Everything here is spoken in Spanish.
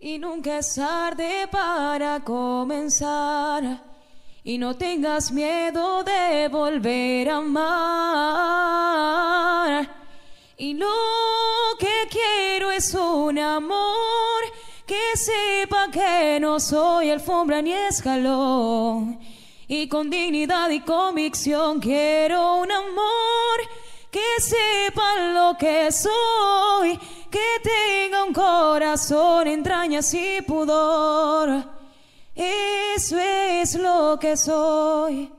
Y nunca es tarde para comenzar. Y no tengas miedo de volver a amar. Y lo que quiero es un amor que sepa que no soy alfombra ni escalón. Y con dignidad y convicción quiero un amor que sepa lo que soy que tenga corazón, entrañas y pudor. Eso es lo que soy.